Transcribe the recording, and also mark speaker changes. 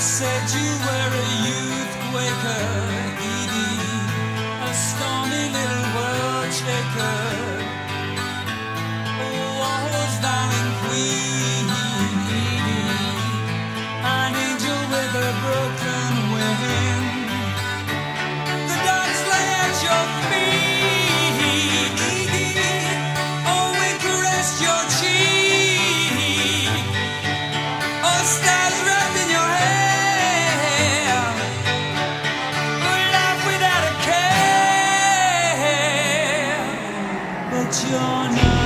Speaker 1: said you were a youth quaker, Edie, a stormy little world shaker. Oh, darling Queen Edie, an angel with a broken wing. The dogs lay at your feet. Oh, we your cheek. Oh, stars your name.